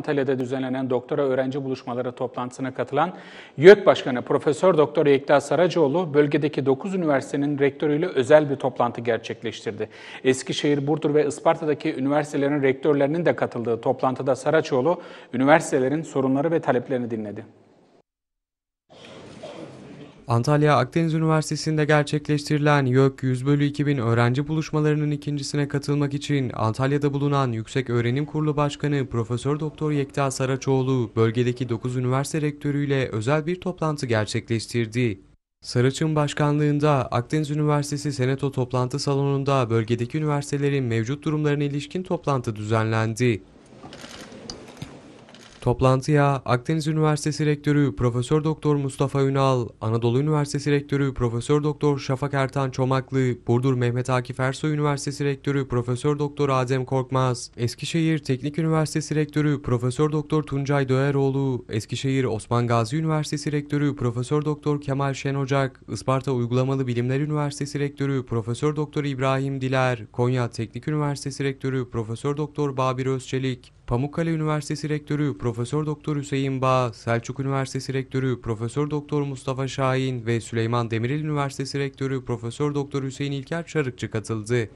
Antalya'da düzenlenen doktora öğrenci buluşmaları toplantısına katılan YÖK Başkanı Profesör Doktor Yekta Saracoğlu bölgedeki 9 üniversitenin rektörüyle özel bir toplantı gerçekleştirdi. Eskişehir, Burdur ve Isparta'daki üniversitelerin rektörlerinin de katıldığı toplantıda Saraçoğlu üniversitelerin sorunları ve taleplerini dinledi. Antalya Akdeniz Üniversitesi'nde gerçekleştirilen YÖK 100 bölü 2000 öğrenci buluşmalarının ikincisine katılmak için Antalya'da bulunan Yüksek Öğrenim Kurulu Başkanı Profesör Doktor Yekta Saraçoğlu bölgedeki 9 üniversite rektörüyle özel bir toplantı gerçekleştirdi. Saraç'ın başkanlığında Akdeniz Üniversitesi Seneto toplantı salonunda bölgedeki üniversitelerin mevcut durumlarına ilişkin toplantı düzenlendi. Toplantıya Akdeniz Üniversitesi Rektörü Profesör Doktor Mustafa Ünal, Anadolu Üniversitesi Rektörü Profesör Doktor Şafak Ertan Çomaklı, Burdur Mehmet Akif Ersoy Üniversitesi Rektörü Profesör Doktor Adem Korkmaz, Eskişehir Teknik Üniversitesi Rektörü Profesör Doktor Tuncay Döeroğlu, Eskişehir Osman Gazi Üniversitesi Rektörü Profesör Doktor Kemal Şen Ocak, Isparta Uygulamalı Bilimler Üniversitesi Rektörü Profesör Doktor İbrahim Diler, Konya Teknik Üniversitesi Rektörü Profesör Doktor Babir Özçelik, Pamukkale Üniversitesi Rektörü Profesör Doktor Hüseyin Bağ, Selçuk Üniversitesi Rektörü Profesör Doktor Mustafa Şahin ve Süleyman Demirel Üniversitesi Rektörü Profesör Doktor Hüseyin İlker Çarıkçı katıldı.